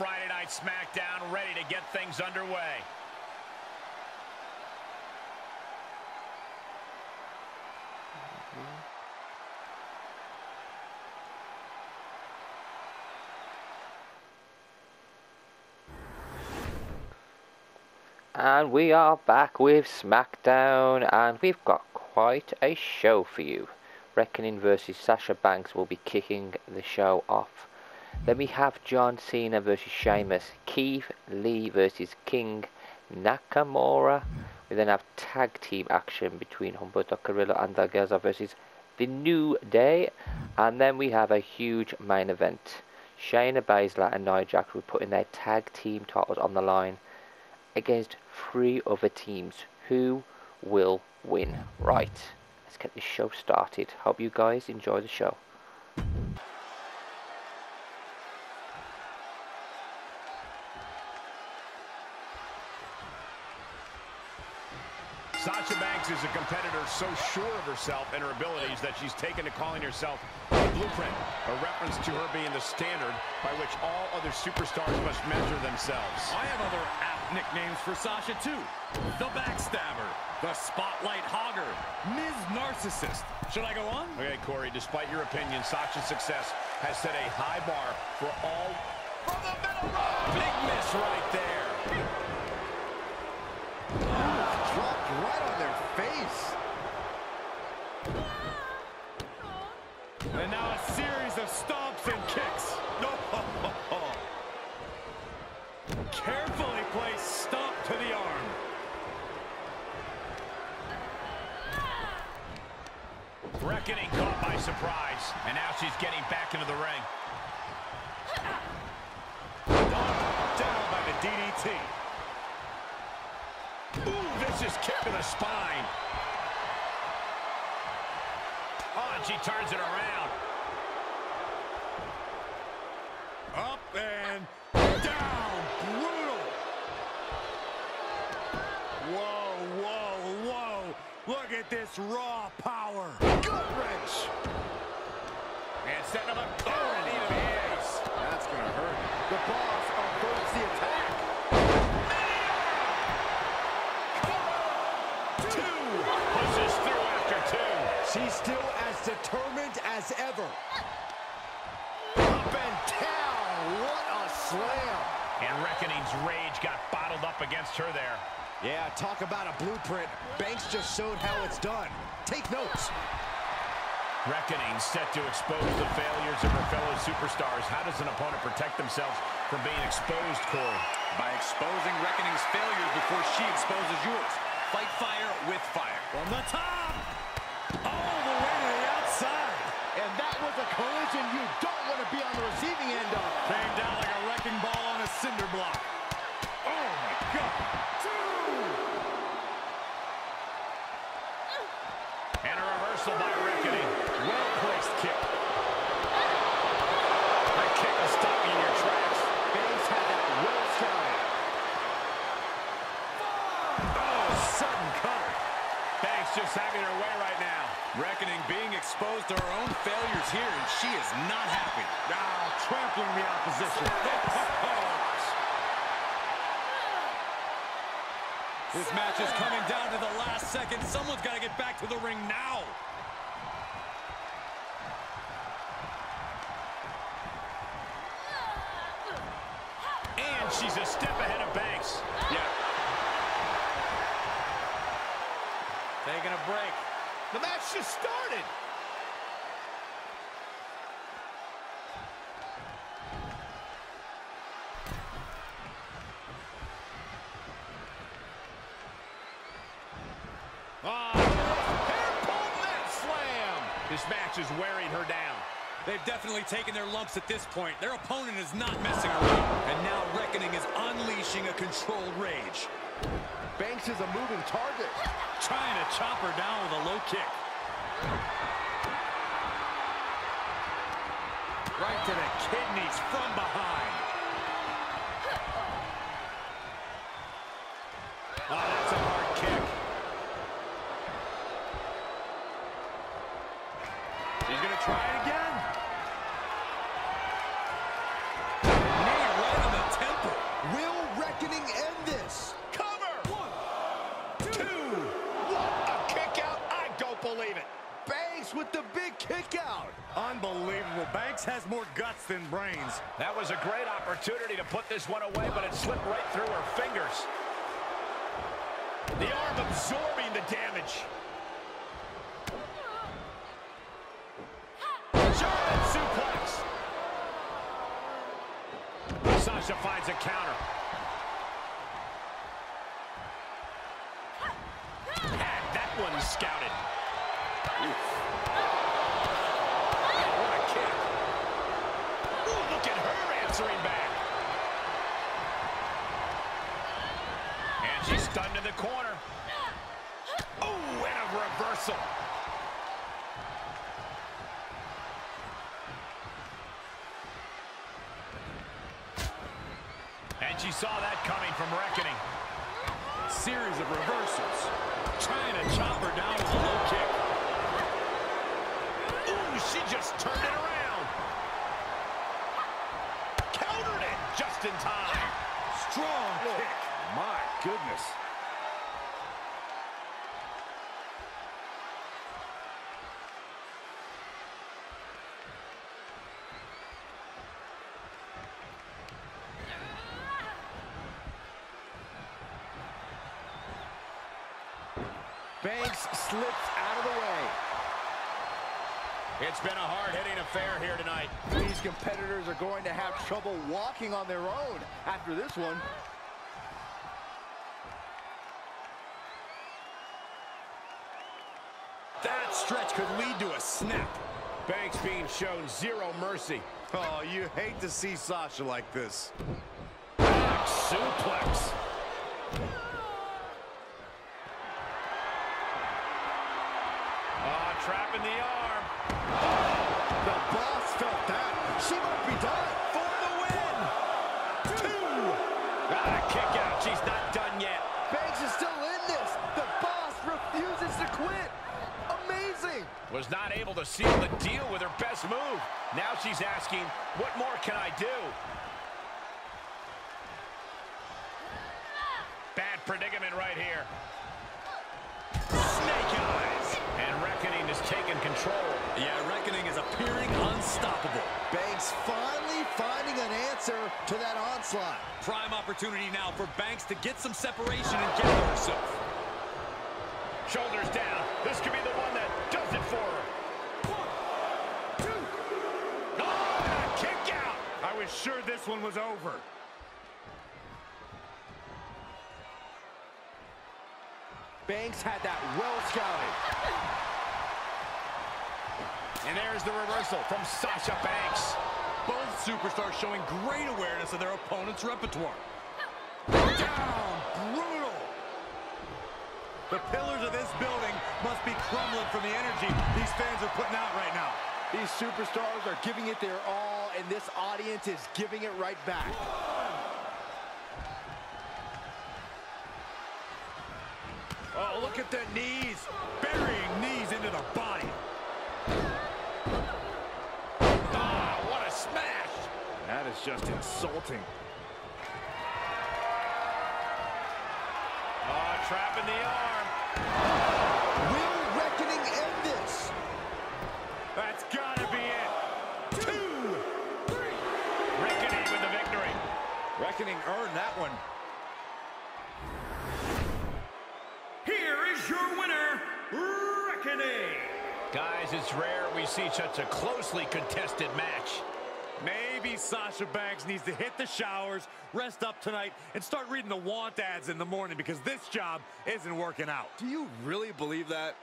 Friday Night SmackDown, ready to get things underway. And we are back with SmackDown, and we've got quite a show for you. Reckoning versus Sasha Banks will be kicking the show off. Then we have John Cena versus Sheamus, Keith Lee versus King Nakamura. We then have tag team action between Humberto Carrillo and Garza versus The New Day. And then we have a huge main event. Shayna Baszler and Nia Jax will be putting their tag team titles on the line against three other teams. Who will win? Right, let's get this show started. Hope you guys enjoy the show. Sasha Banks is a competitor so sure of herself and her abilities that she's taken to calling herself the blueprint, a reference to her being the standard by which all other superstars must measure themselves. I have other apt nicknames for Sasha, too. The Backstabber, the Spotlight Hogger, Ms. Narcissist. Should I go on? Okay, Corey, despite your opinion, Sasha's success has set a high bar for all... From the middle row! Big miss right there. dropped right on their face. And now a series of stomps and kicks. Carefully placed stomp to the arm. Reckoning caught by surprise, and now she's getting back into the ring. Down by the DDT. Vicious kick to the spine. Oh, and she turns it around. Up and down. Brutal. Whoa, whoa, whoa. Look at this raw power. Gut wrench. And setting him up. Oh, and even. That's going to hurt. The boss determined as ever. Up and down. What a slam. And Reckoning's rage got bottled up against her there. Yeah, talk about a blueprint. Banks just showed how it's done. Take notes. Reckoning set to expose the failures of her fellow superstars. How does an opponent protect themselves from being exposed, Corey? By exposing Reckoning's failures before she exposes yours. Fight fire with fire. From the top. All the way to the outside. And that was a collision you don't want to be on the receiving end of. Came down like a wrecking ball on a cinder block. Oh, my God. And a reversal by Reckoning. Well-placed kick. That kick will stop you in your tracks. Banks had that well started. Oh, sudden cutter. Having her way right now. Reckoning being exposed to her own failures here, and she is not happy. Now trampling the opposition. This match is coming down to the last second. Someone's got to get back to the ring now. And she's a step ahead of Banks. Yeah. Taking a break. The match just started. Ah, slam. This match is wearing her down. They've definitely taken their lumps at this point. Their opponent is not messing around. And now Reckoning is unleashing a controlled rage. Banks is a moving target. Trying to chop her down with a low kick. Right to the kidneys from behind. Oh, that's a hard kick. He's going to try it again. Knee right on the believe it. Banks with the big kick out. Unbelievable. Banks has more guts than brains. That was a great opportunity to put this one away, but it slipped right through her fingers. The arm absorbing the damage. German suplex. Sasha finds a counter. Had that one scouted. What a kick. Ooh, look at her answering back. And she's stunned in the corner. Oh, and a reversal. And she saw that coming from Reckoning. Series of reversals. Trying to chop her down with a low kick. She just turned it around. Countered it just in time. Strong kick. My goodness. Banks slips out of the way. It's been a hard-hitting affair here tonight. These competitors are going to have trouble walking on their own after this one. That stretch could lead to a snap. Banks being shown zero mercy. Oh, you hate to see Sasha like this. Back suplex. Ah, trapping the arm. The boss felt that. She might be done. For the win. Two. Ah, kick out. She's not done yet. Banks is still in this. The boss refuses to quit. Amazing. Was not able to seal the deal with her best move. Now she's asking, what more can I do? Bad predicament right here. Snake eyes. And Reckoning is taking control. Yeah, Reckoning is appearing unstoppable. Banks finally finding an answer to that onslaught. Prime opportunity now for Banks to get some separation and gather herself. Shoulders down. This could be the one that does it for her. One, two. Oh, and a kick out. I was sure this one was over. Banks had that well scouted. And there's the reversal from Sasha Banks. Both superstars showing great awareness of their opponent's repertoire. Down, brutal. The pillars of this building must be crumbling from the energy these fans are putting out right now. These superstars are giving it their all, and this audience is giving it right back. Oh, look at the knees. Burying knees into the body. Ah, what a smash. That is just insulting. Oh, trapping the arm. Reckoning earned that one. Here is your winner, Reckoning. Guys, it's rare we see such a closely contested match. Maybe Sasha Banks needs to hit the showers, rest up tonight, and start reading the want ads in the morning because this job isn't working out. Do you really believe that?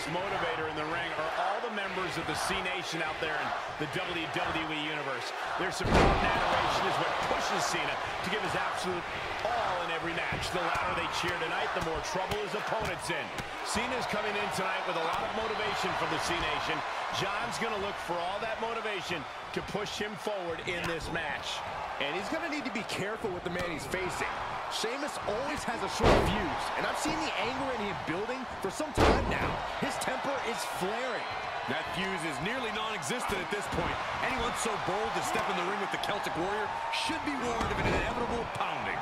Biggest motivator in the ring are all the members of the Cenation out there in the WWE Universe. Their support and adoration is what pushes Cena to give his absolute all in every match. The louder they cheer tonight, the more trouble his opponent's in. Cena's coming in tonight with a lot of motivation from the Cenation. John's going to look for all that motivation to push him forward in this match. And he's going to need to be careful with the man he's facing. Sheamus always has a short fuse, and I've seen the anger in him building for some time now. His temper is flaring. That fuse is nearly non-existent at this point. Anyone so bold to step in the ring with the Celtic Warrior should be warned of an inevitable pounding.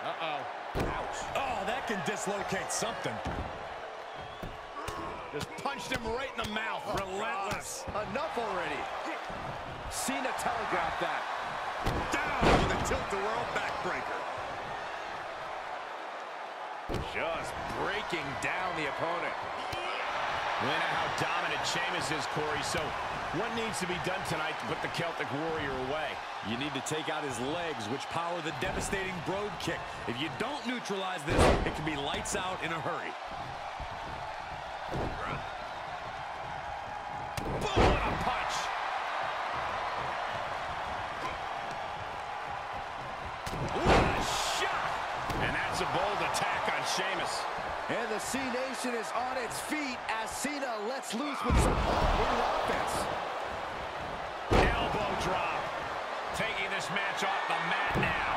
Uh-oh. Ouch. Oh, that can dislocate something. Just punched him right in the mouth. Relentless. Enough already. Cena telegraphed that. Down with a tilt-a-whirl backbreaker. Just breaking down the opponent. We know how dominant Sheamus is, Corey, so what needs to be done tonight to put the Celtic Warrior away? You need to take out his legs, which power the devastating Brogue Kick. If you don't neutralize this, it can be lights out in a hurry. Sheamus. And the Cenation is on its feet as Cena lets loose with some hard offense. Elbow drop. Taking this match off the mat now.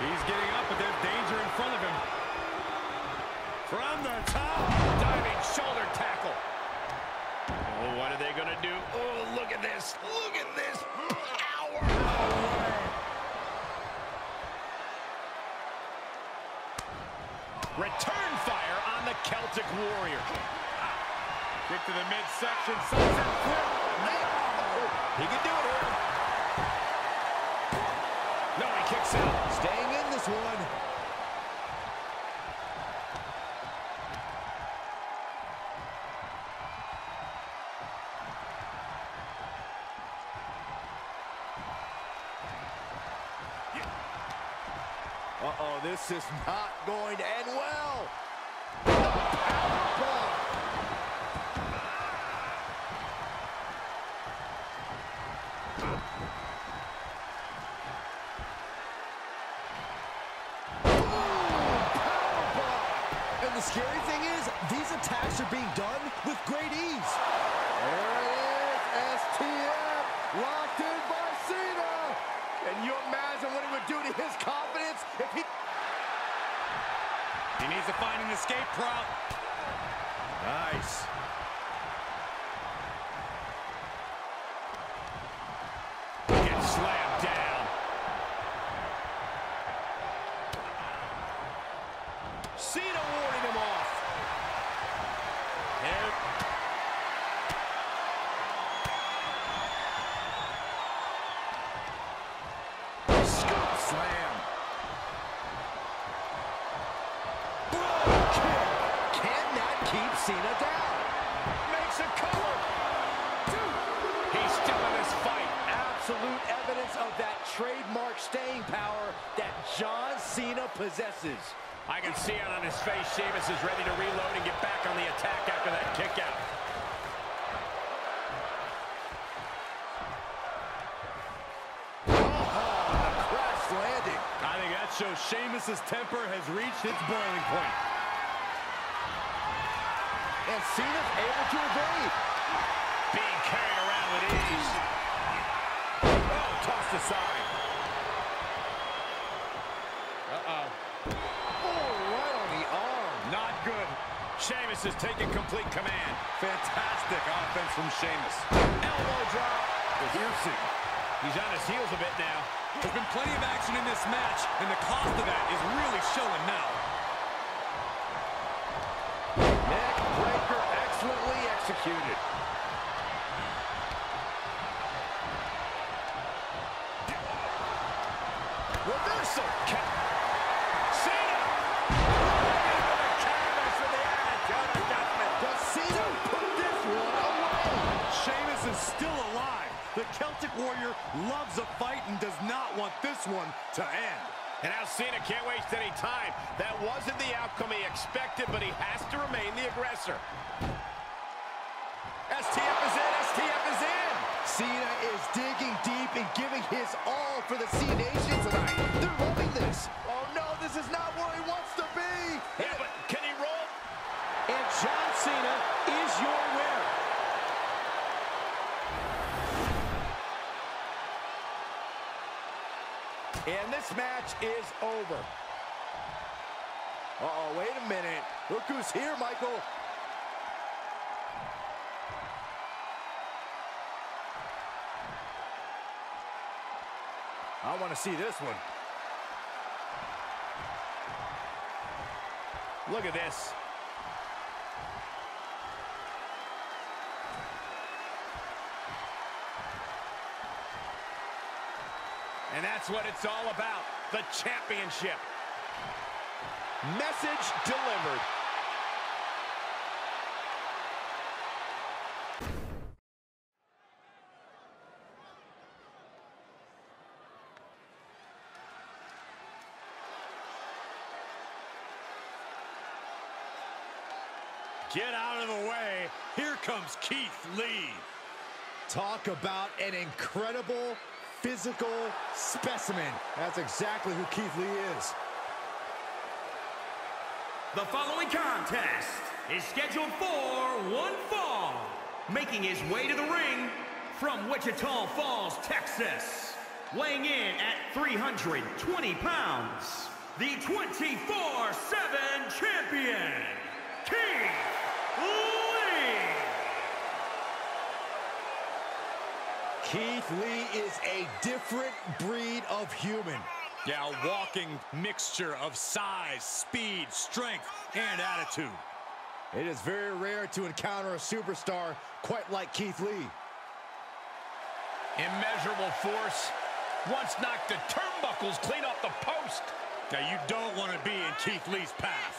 He's getting up, but there's danger in front of him. From the top. Diving shoulder tackle. Oh, what are they going to do? Oh, look at this. Look at this. Return fire on the Celtic Warrior. Get to the midsection. Sunset flip. He can do it here. No, he kicks out. Staying in this one. Uh-oh, this is not going to end well. The powerbomb. Powerbomb. And the scary thing is, these attacks are being done with great ease. There it is, STF, locked in by Cena. Can you imagine what it would do to his confidence if he... He needs to find an escape route. Nice. Gets slammed down. Cena warding him off. Here. Scoop slam. Brogue kick. Cannot keep Cena down. Makes a cover. He's still in this fight. Absolute evidence of that trademark staying power that John Cena possesses. I can see it on his face. Sheamus is ready to reload and get back on the attack after that kick out. Uh-huh. Crash landing. I think that shows Sheamus's temper has reached its boiling point. And Cena's able to evade. Being carried around with ease. Oh, tossed aside. Uh-oh. Oh, right on the arm. Not good. Sheamus is taking complete command. Fantastic offense from Sheamus. Elbow drop. Piercing. He's on his heels a bit now. There's been plenty of action in this match, and the cost of that is really showing now. Neck breaker excellently executed. Reversal. Ca- Cena. Into the canvas with the attitude adjustment. Does Cena put this one away? Sheamus is still alive. The Celtic Warrior loves a fight and does not want this one to end. And now Cena can't waste any time. That wasn't the outcome he expected, but he has to remain the aggressor. STF is in, STF is in. Cena is digging deep and giving his all for the Cenation tonight. They're loving this. Oh no, this is not where he wants to this match is over. Uh-oh, wait a minute. Look who's here, Michael. I want to see this one. Look at this. And that's what it's all about, the championship. Message delivered. Get out of the way. Here comes Keith Lee. Talk about an incredible physical specimen. That's exactly who Keith Lee is. The following contest is scheduled for one fall. Making his way to the ring from Wichita Falls, Texas. Weighing in at 320 pounds. The 24-7 champion, Keith Lee. Keith Lee is a different breed of human. Yeah, a walking mixture of size, speed, strength, and attitude. It is very rare to encounter a superstar quite like Keith Lee. Immeasurable force. Once knocked the turnbuckles clean off the post. Now, you don't want to be in Keith Lee's path.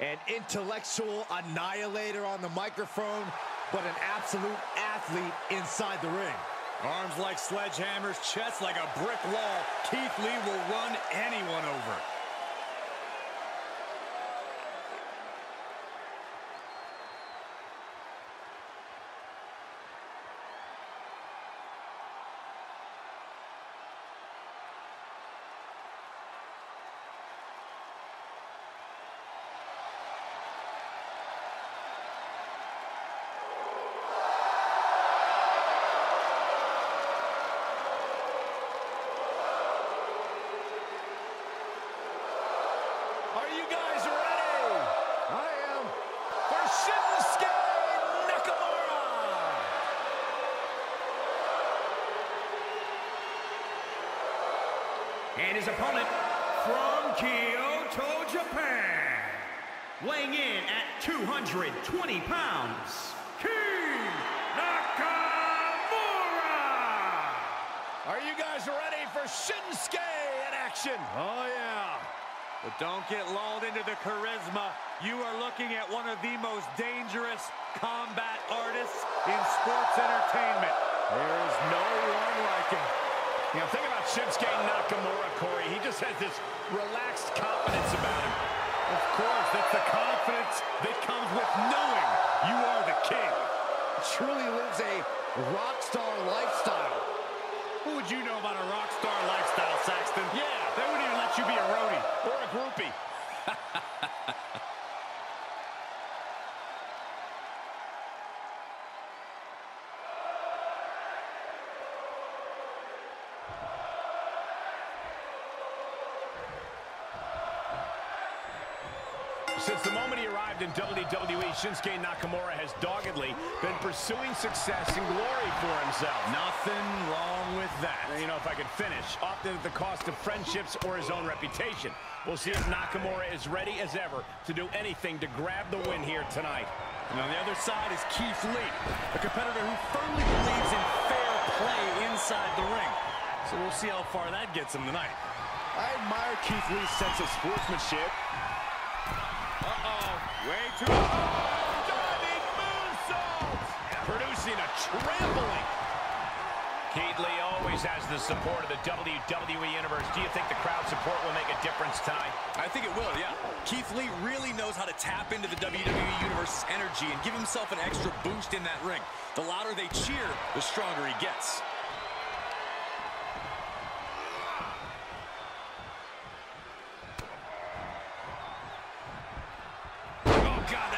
An intellectual annihilator on the microphone, but an absolute athlete inside the ring. Arms like sledgehammers, chest like a brick wall. Keith Lee will run anyone over. Are you guys ready? I am. For Shinsuke Nakamura. And his opponent from Kyoto, Japan. Weighing in at 220 pounds, King Nakamura! Are you guys ready for Shinsuke in action? Oh, yeah. But don't get lulled into the charisma. You are looking at one of the most dangerous combat artists in sports entertainment. There is no one like him. You know, think about Shinsuke Nakamura, Corey. He just has this relaxed confidence about him. Of course, that's the confidence that comes with knowing you are the king. Truly lives a rock star lifestyle. What would you know about a rock star lifestyle, Saxton? Yeah. They wouldn't even let you be a roadie. Or a groupie. arrived in WWE, Shinsuke Nakamura has doggedly been pursuing success and glory for himself. Nothing wrong with that. You know, if I could finish, often at the cost of friendships or his own reputation. We'll see if Nakamura is ready as ever to do anything to grab the win here tonight. And on the other side is Keith Lee, a competitor who firmly believes in fair play inside the ring. So we'll see how far that gets him tonight. I admire Keith Lee's sense of sportsmanship. Uh-oh, way too... Diving moonsault! Producing a trampling. Keith Lee always has the support of the WWE Universe. Do you think the crowd support will make a difference tonight? I think it will, yeah. Keith Lee really knows how to tap into the WWE Universe's energy and give himself an extra boost in that ring. The louder they cheer, the stronger he gets.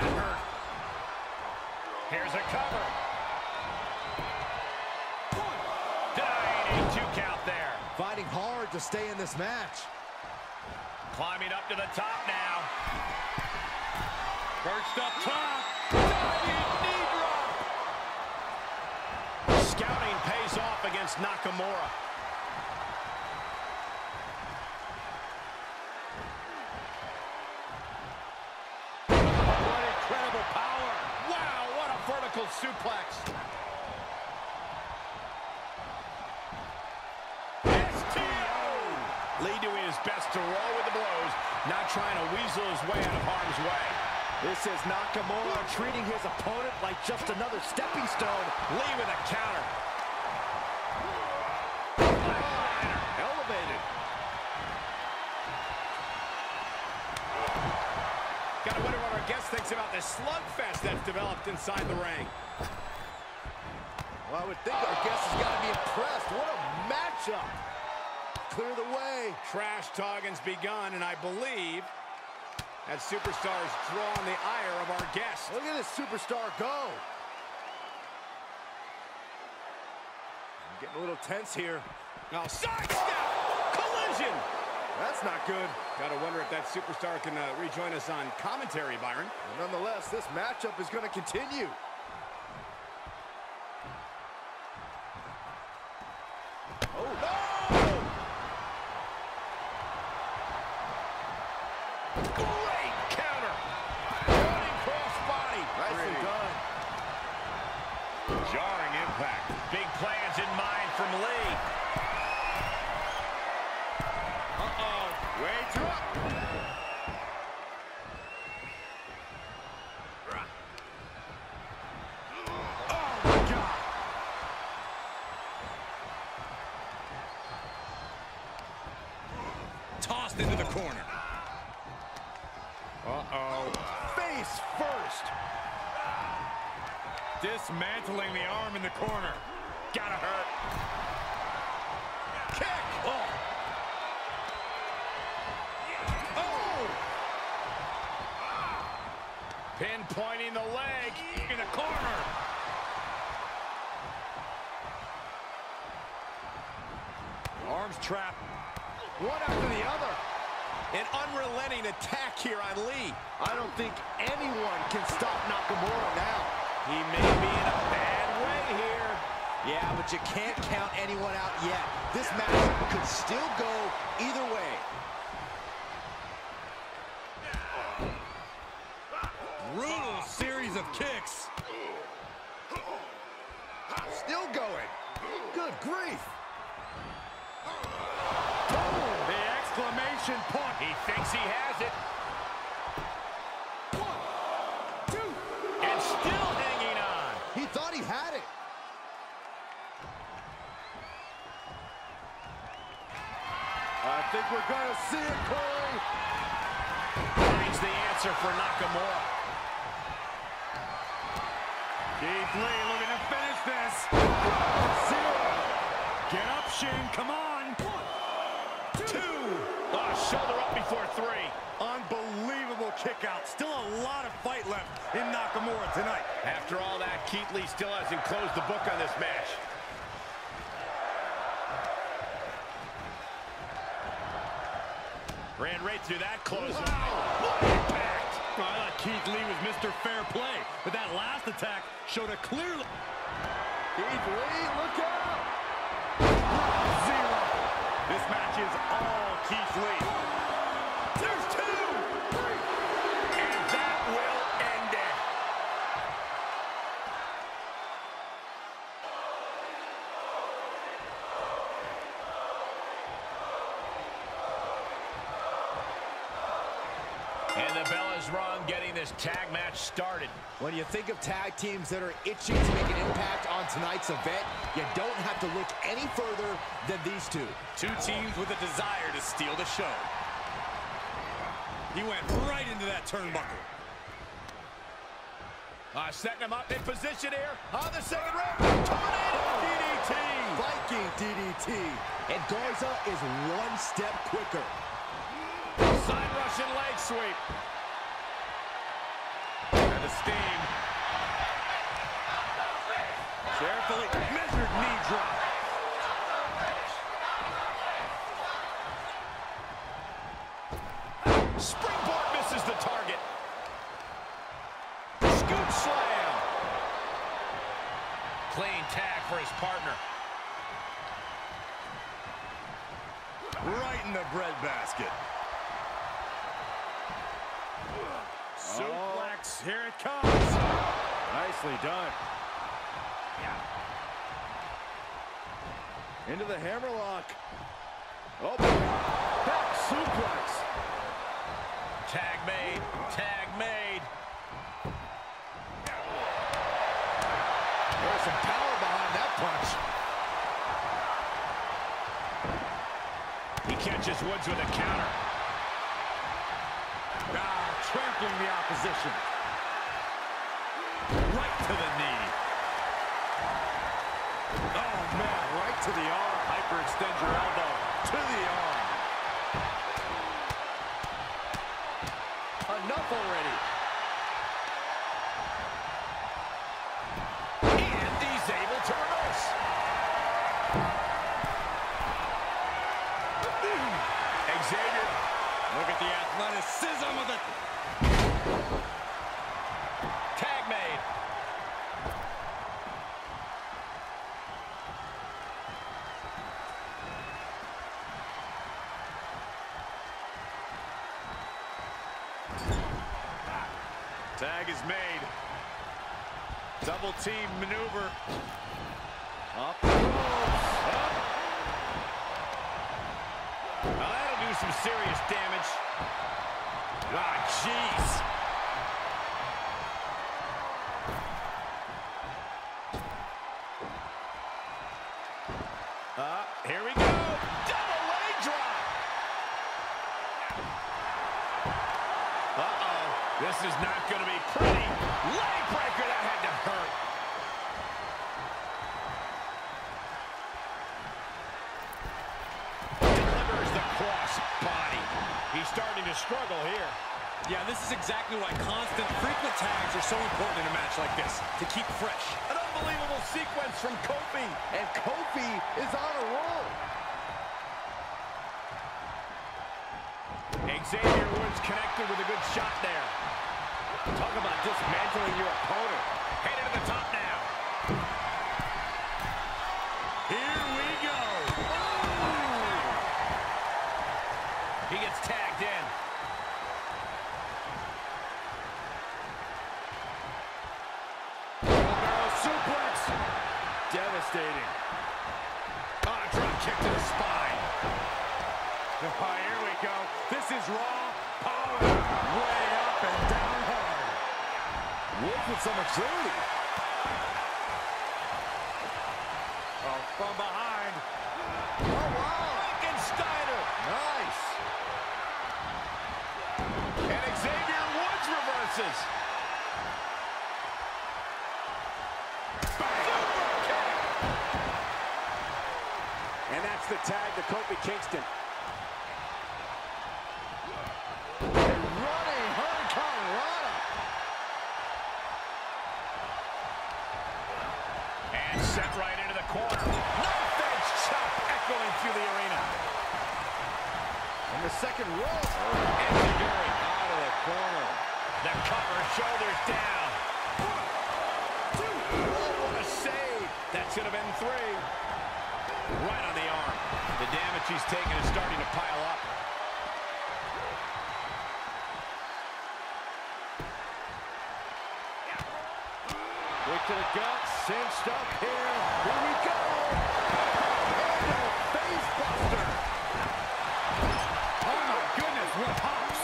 That hurt. Here's a cover. A two count there. Fighting hard to stay in this match. Climbing up to the top now. Perched up top. knee drop. Scouting pays off against Nakamura. Suplex. Lee doing his best to roll with the blows, not trying to weasel his way out of harm's way. This is Nakamura treating his opponent like just another stepping stone. Lee with a counter. Elevated. Gotta wonder what our guest thinks about this slugfest that's developed inside the ring. Well, I would think our guest has got to be impressed. What a matchup. Clear the way. Trash talking's begun, and I believe that superstar's drawn the ire of our guest. Look at this superstar go. I'm getting a little tense here. Now, sidestep! Collision! That's not good. Gotta wonder if that superstar can uh, rejoin us on commentary, Byron. But nonetheless, this matchup is going to continue. Oh, no! Great counter! Running crossbody. Nicely Three. done. Jarring impact. Big plans in mind from Lee. Uh-oh. Waits her up. Oh, my God. Tossed into the corner. Uh-oh. Face first. Dismantling the arm in the corner. Gotta hurt. Kick! Oh! Oh! Pinpointing the leg in the corner. Arms trapped. One after the other. An unrelenting attack here on Lee. I don't think anyone can stop Nakamura now. He may be in a bad way here. Yeah, but you can't count anyone out yet. This match could still go either way. Brutal series of kicks. Still going. Good grief. The exclamation point. He thinks he has it. One, two. And still hanging on. He thought he had it. I think we're going to see it, Corey. Finds the answer for Nakamura. Keith Lee looking to finish this. Zero. Get up, Shane. Come on. Two. Oh, shoulder up before three. Unbelievable kick out. Still a lot of fight left in Nakamura tonight. After all that, Keith Lee still hasn't closed the book on this match. Ran right through that close. What impact! I thought Keith Lee was Mr. Fair Play, but that last attack showed a clear Keith Lee, look out. zero. This match is all Keith Lee. Started. When you think of tag teams that are itching to make an impact on tonight's event, you don't have to look any further than these two. Two teams with a desire to steal the show. He went right into that turnbuckle. Uh, setting him up in position here on the second rope. Tornado DDT. Viking DDT. And Garza is one step quicker. Side Russian leg sweep. Steam. Carefully measured knee drop. Springboard misses the target. Scoop slam. Clean tag for his partner. Right in the breadbasket. Here it comes. Nicely done. Into the hammerlock. Oh, back suplex. Tag made. Tag made. There's some power behind that punch. He catches Woods with a counter. Ah, trampling the opposition. To the knee. Oh, man, right to the arm. Hyperextend your elbow to the arm. Enough already. And he's able to reverse. Xavier. Look at the athleticism of the... Tag made. Tag is made. Double team maneuver. Up. Now that'll do some serious damage. Ah, jeez. Uh, here we go. Double leg drop. Uh-oh. This is not going to be pretty. Leg breaker. That had to hurt. Delivers the cross body. He's starting to struggle here. Yeah, this is exactly why constant, frequent tags are so important in a match like this, to keep fresh. An unbelievable sequence from Kofi. And Kofi is on a roll. Xavier Woods connected with a good shot there. Talk about dismantling your opponent. Headed to the top now. Here we go. He gets tagged in. Barrel suplex. Devastating. Ah, drop kick to the spine. Oh, here we go. This is raw power. Way up and down hard. Woods with some agility. Oh, from behind. Oh, wow. Frankensteiner. Nice. And Xavier Woods reverses. And that's the tag to Kofi Kingston. Running Hurricane Rana. And set right into the corner. Knife edge chop echoing through the arena. In the second out of the corner. The cover, shoulders down. Oh, what a save. That should have been three. Right on the arm. The damage he's taken is starting to pile up. Quick to the gut, cinched up here. Here we go. And a face buster. Oh my goodness, what hops.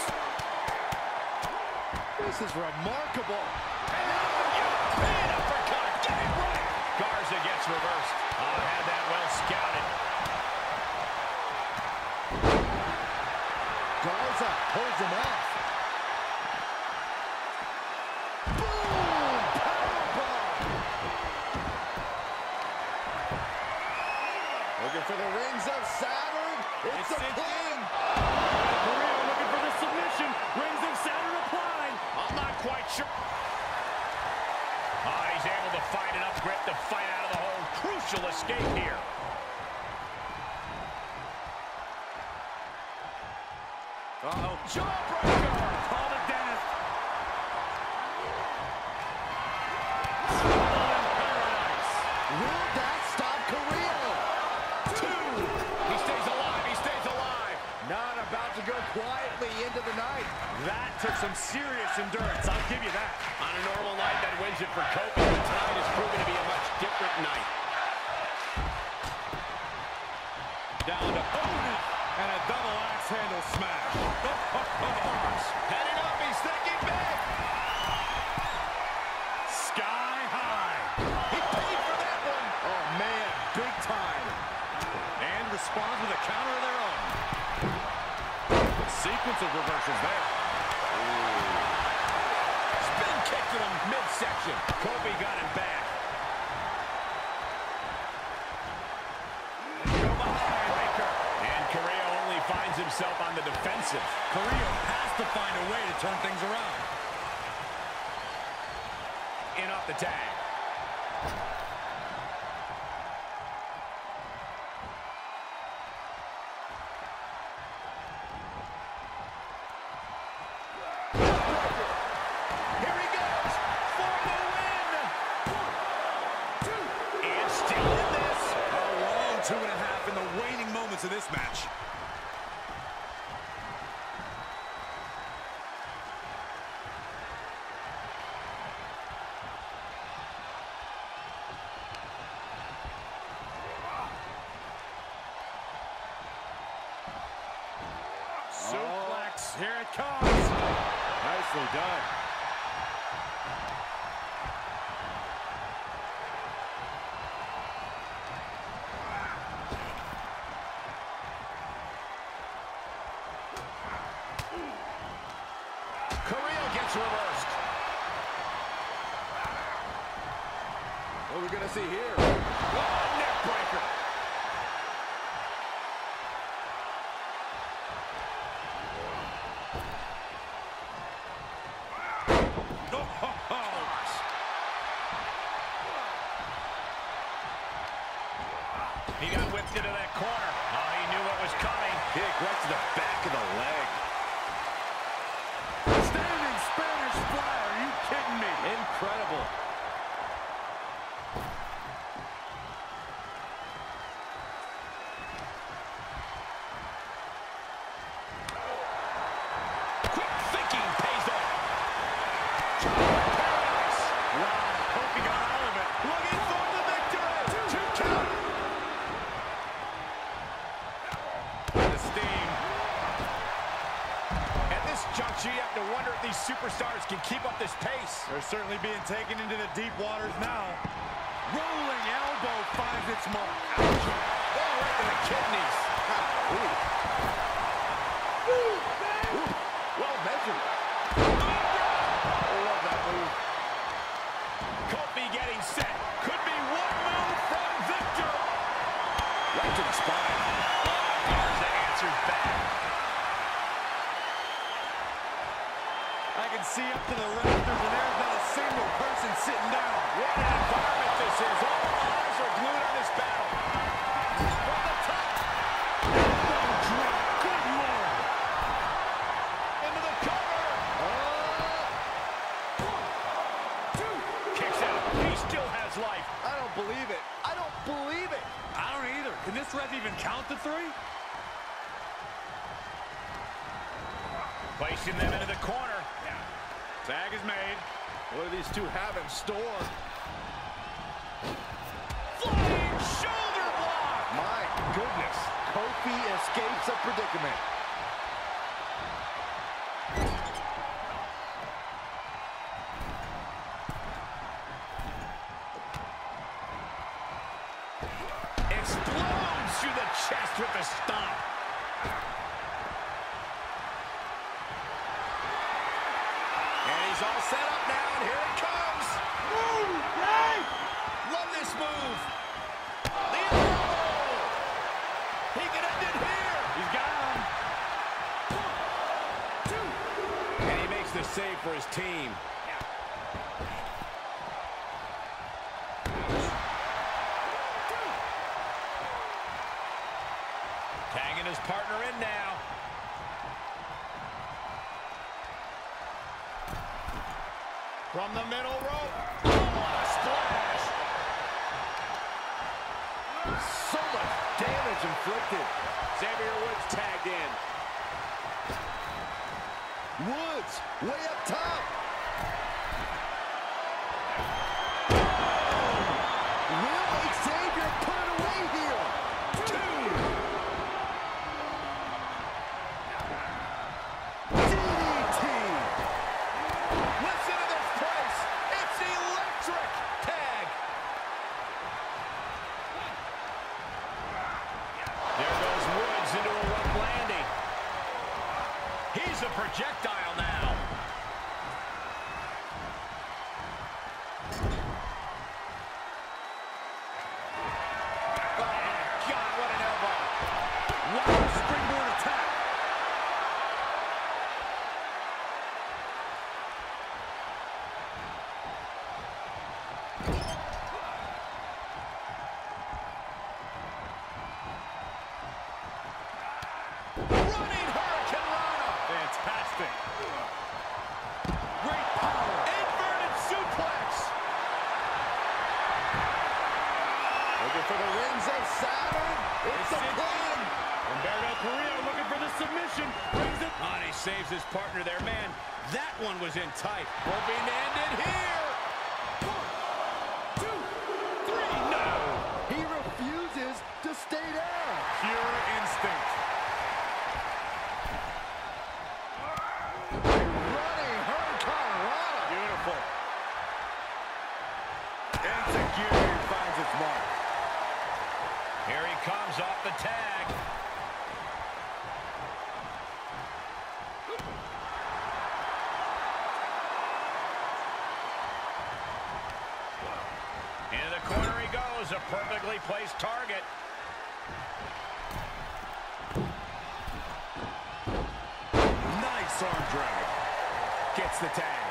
This is remarkable. And now the European uppercut. Get it right. Garza gets reversed. Oh, had that well scouted. Garza holds him off. Boom! Powerbomb! Looking for the rings of Saturn. It's, a pin. Carrillo looking for the submission. Rings of Saturn applied. I'm not quite sure. Oh, ah, he's able to find enough grip to fight out of the hole. Crucial escape here. Uh-oh. Jawbreaker. Night. That took some serious endurance. I'll give you that. On a normal night, that wins it for Kofi, but tonight has proven to be a much different night. Down to opponent. And a double axe handle smash. Heading up, he's thinking big. Sky high. He paid for that one. Oh, man. Big time. And responds with a counter of their own. Sequence of reversals there. Spin kick to the midsection. Kofi got him back. And Carrillo only finds himself on the defensive. Carrillo has to find a way to turn things around. In off the tag. Carrillo reversed. What are we going to see here? Oh, neck breaker. He got whipped into that corner. Oh, he knew what was coming. Kick right to the back of the leg. Standing Spanish fly. Are you kidding me? Incredible. Quick thinking pays off. Wow, Kofi got all of it. Looking for the victory. Two count. The steam. At this juncture, you have to wonder if these superstars can keep up this pace. They're certainly being taken into the deep waters now. Rolling elbow finds its mark. Oh, right to the kidneys. Count the three? Placing them into the corner. Tag is made. What do these two have in store? Flying shoulder block. My goodness. Kofi escapes a predicament. middle row. saves his partner there. Man, that one was in tight. Won't be ended here. One, two, three, no! He refuses to stay down. place target. Nice arm drag. Gets the tag.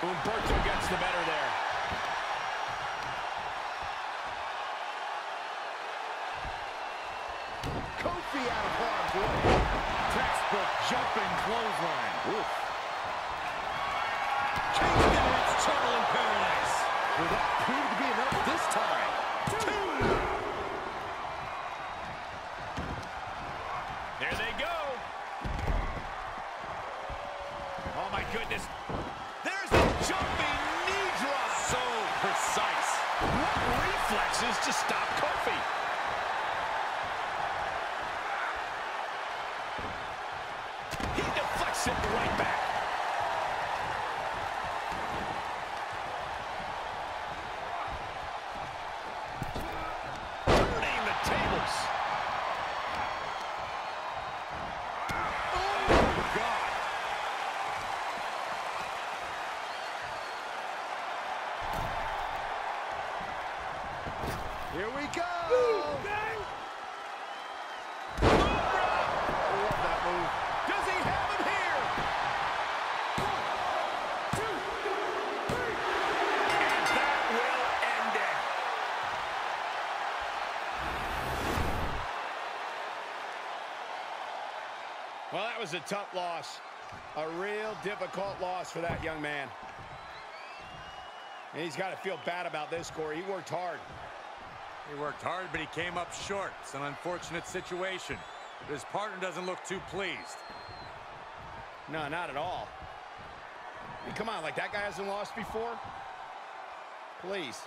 Humberto gets the better there. Kofi out of harm's way. Textbook jumping clothesline. Oof. Changing into its Trouble in Paradise. Will that prove to be enough this time? is to stop Kofi. He deflects it right back. Was a tough loss. A real difficult loss for that young man. And he's got to feel bad about this, Corey. He worked hard. He worked hard, but he came up short. It's an unfortunate situation. But his partner doesn't look too pleased. No, not at all. I mean, come on, like that guy hasn't lost before? Please.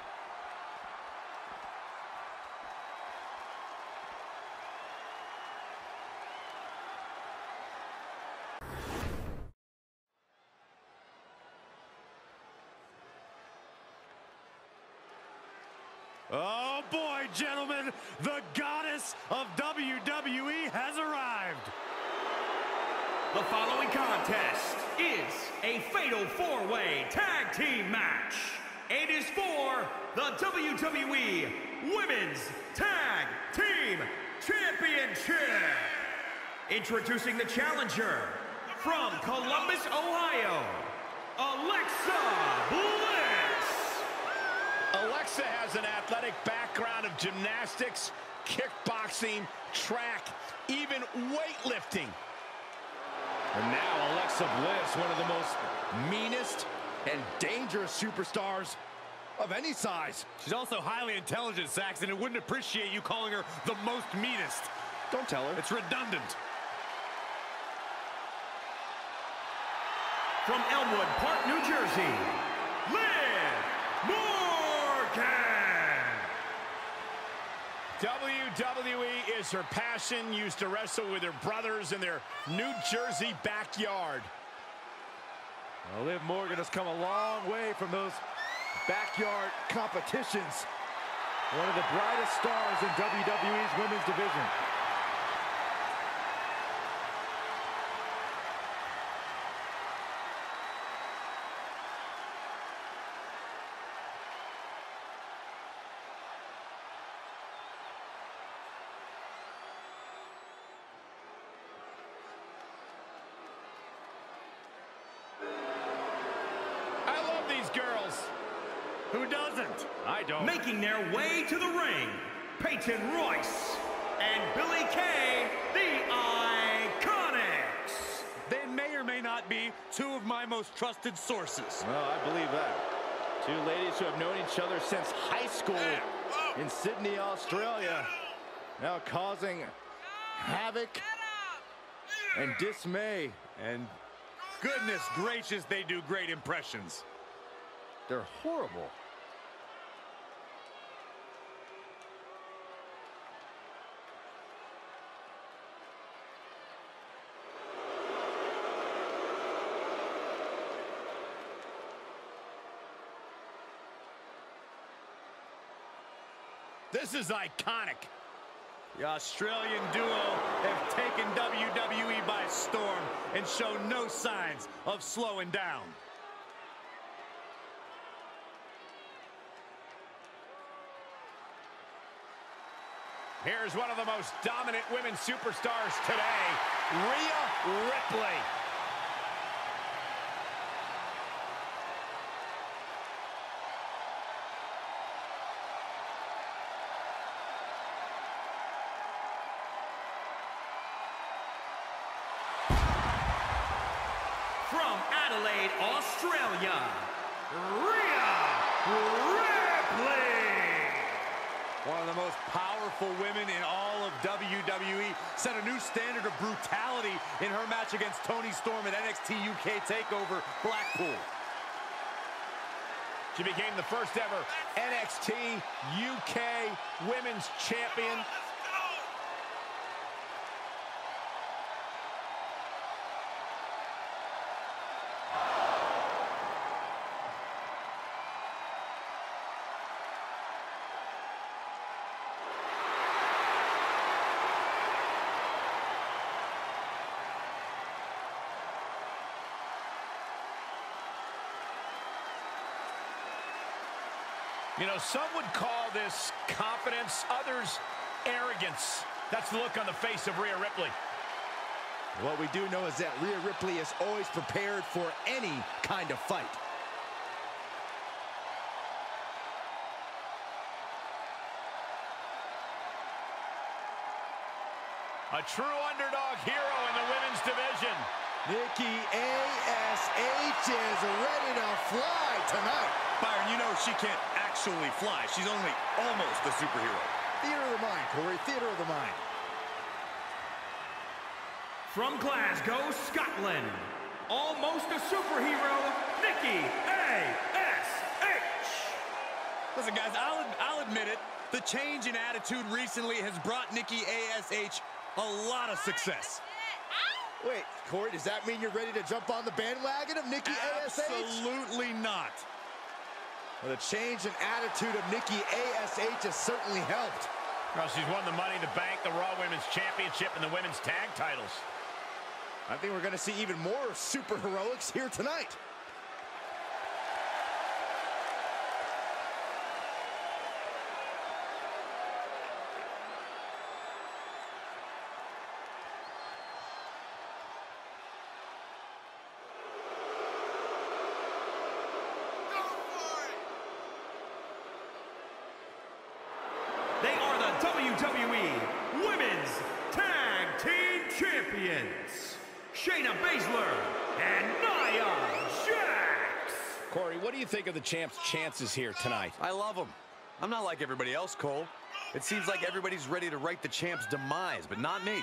Oh boy, gentlemen, the goddess of WWE has arrived. The following contest is a fatal four-way tag team match. It is for the WWE Women's Tag Team Championship. Introducing the challenger from Columbus, Ohio, Alexa Bliss. Alexa has an athletic background of gymnastics, kickboxing, track, even weightlifting. And now Alexa Bliss, one of the most meanest and dangerous superstars of any size. She's also highly intelligent, Saxton, and wouldn't appreciate you calling her the most meanest. Don't tell her. It's redundant. From Elmwood Park, New Jersey, Liv Morgan. WWE is her passion, used to wrestle with her brothers in their New Jersey backyard. Well, Liv Morgan has come a long way from those backyard competitions. One of the brightest stars in WWE's women's division. I love these girls. Who doesn't? I don't. Making their way to the ring, Peyton Royce and Billie Kay, the Iconics. They may or may not be two of my most trusted sources. Well, I believe that. Two ladies who have known each other since high school in Sydney, Australia. Now causing havoc and dismay. And goodness gracious, they do great impressions. They're horrible. This is iconic. The Australian duo have taken WWE by storm and show no signs of slowing down. Here's one of the most dominant women superstars today, Rhea Ripley. From Adelaide, Australia, Rhea Ripley. One of the most powerful women in all of WWE set a new standard of brutality in her match against Toni Storm at NXT UK TakeOver Blackpool. She became the first ever NXT UK Women's Champion. You know, some would call this confidence, others arrogance. That's the look on the face of Rhea Ripley. What we do know is that Rhea Ripley is always prepared for any kind of fight. A true underdog hero in the women's division. Nikki A.S.H. is ready to fly tonight. Byron, you know she can't actually fly. She's only almost a superhero. Theater of the mind, Corey. Theater of the mind. From Glasgow, Scotland, almost a superhero, Nikki A.S.H. Listen, guys, I'll, I'll admit it. The change in attitude recently has brought Nikki A.S.H. a lot of success. Wait, Corey, does that mean you're ready to jump on the bandwagon of Nikki A.S.H.? Absolutely not. Well, the change in attitude of Nikki A.S.H. has certainly helped. Well, she's won the Money in the Bank, the Raw Women's Championship, and the Women's Tag titles. I think we're going to see even more super heroics here tonight. They are the WWE Women's Tag Team Champions, Shayna Baszler and Nia Jax. Corey, what do you think of the champ's chances here tonight? I love him. I'm not like everybody else, Cole. It seems like everybody's ready to write the champ's demise, but not me.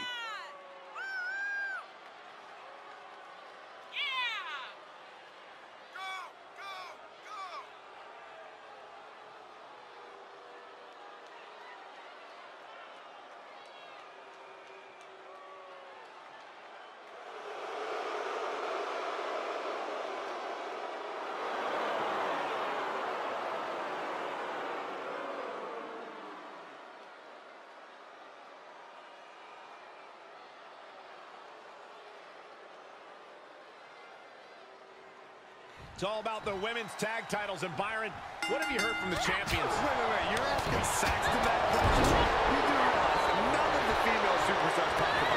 It's all about the women's tag titles. And Byron, what have you heard from the champions? Wait, wait, wait. You're asking Saxton that question? You do realize none of the female superstars talk about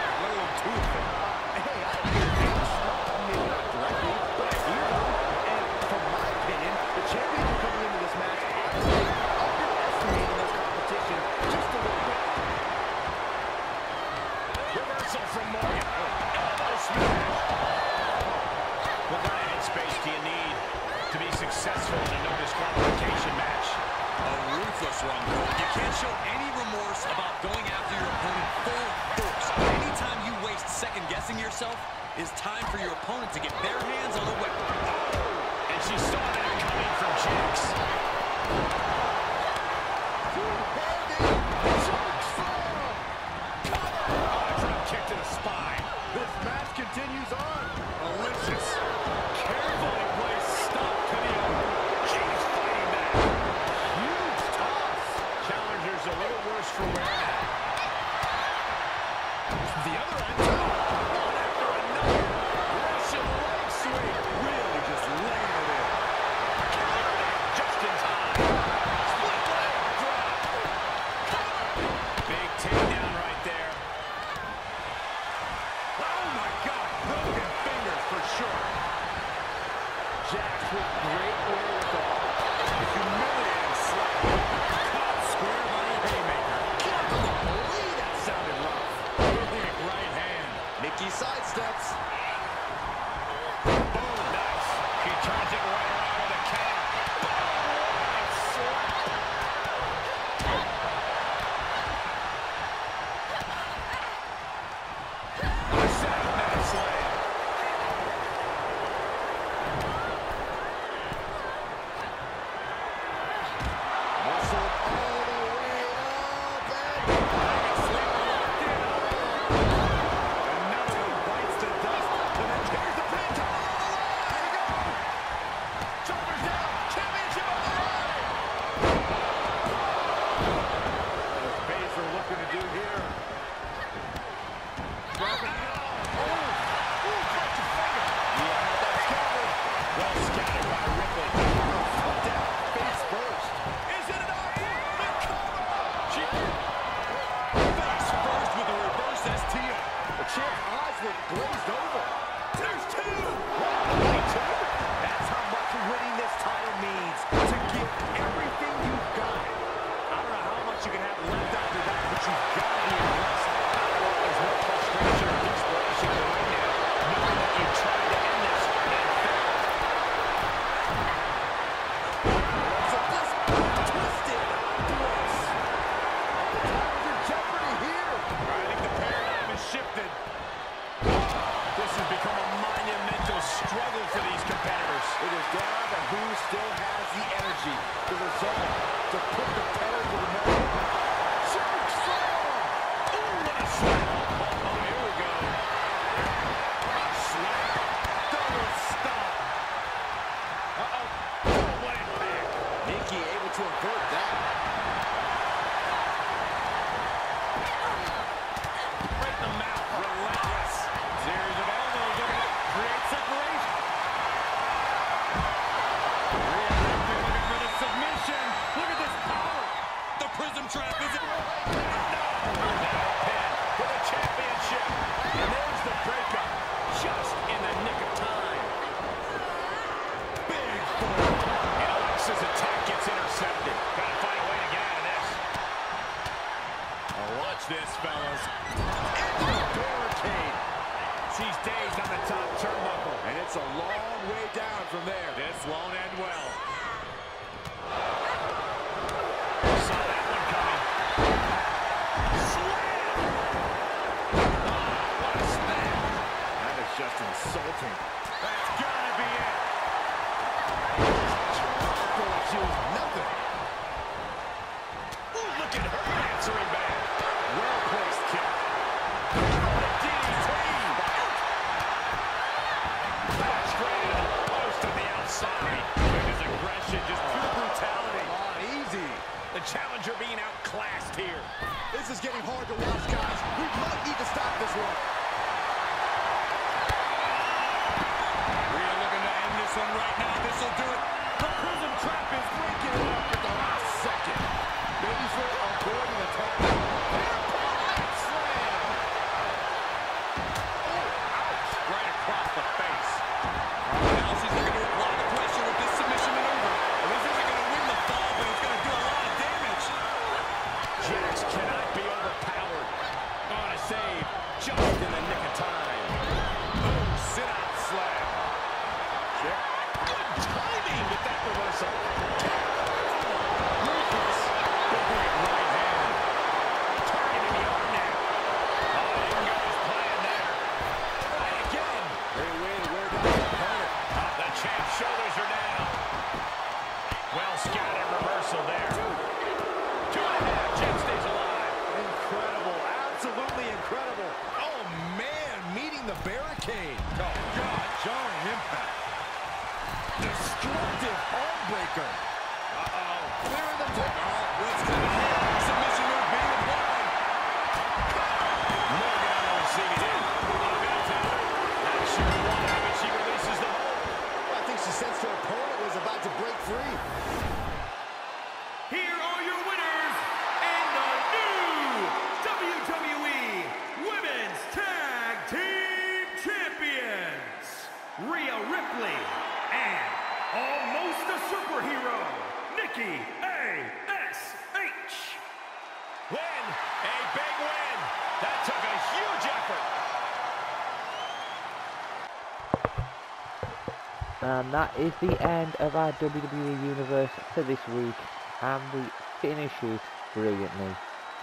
And that is the end of our WWE Universe for this week. And we finish it brilliantly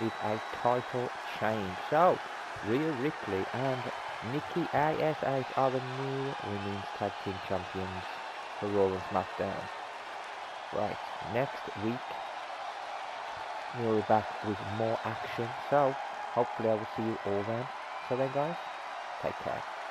with a title change. So, Rhea Ripley and Nikki ASH are the new Women's Tag Team Champions for Raw and SmackDown. Right, next week we'll be back with more action. So, hopefully I will see you all then. So then guys, take care.